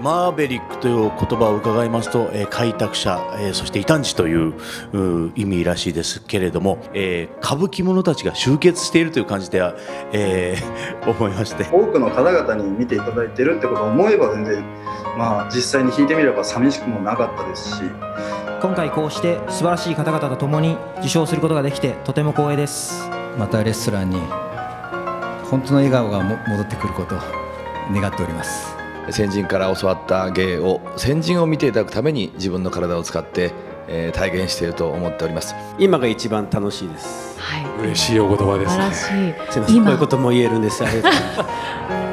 マーベリックという言葉を伺いますと、えー、開拓者、えー、そして異端児という意味らしいですけれども、えー、歌舞伎者たちが集結しているという感じでは、えー、思いまして。多くの方々に見ていただいてるってことを思えば全然まあ実際に弾いてみれば寂しくもなかったですし。今回こうして素晴らしい方々と共に受賞することができてとても光栄です。またレストランに本当の笑顔が戻ってくることを願っております先人から教わった芸を先人を見ていただくために自分の体を使って、えー、体現していると思っております。今が一番楽しいです、はい、嬉しいお言葉ですね。素晴らしい。こういうことも言えるんです。ありがとうございます